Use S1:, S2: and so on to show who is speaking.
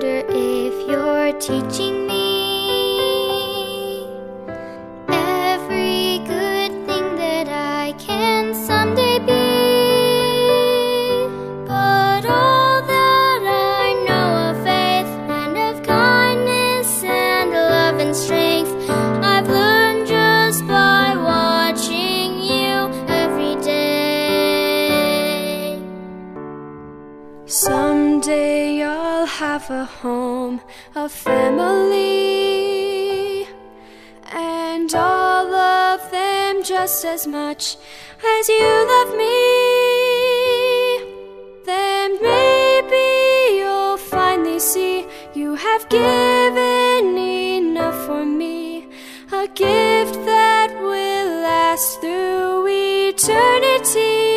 S1: wonder if you're teaching me yourself a home, a family, and I'll love them just as much as you love me. Then maybe you'll finally see you have given enough for me, a gift that will last through eternity.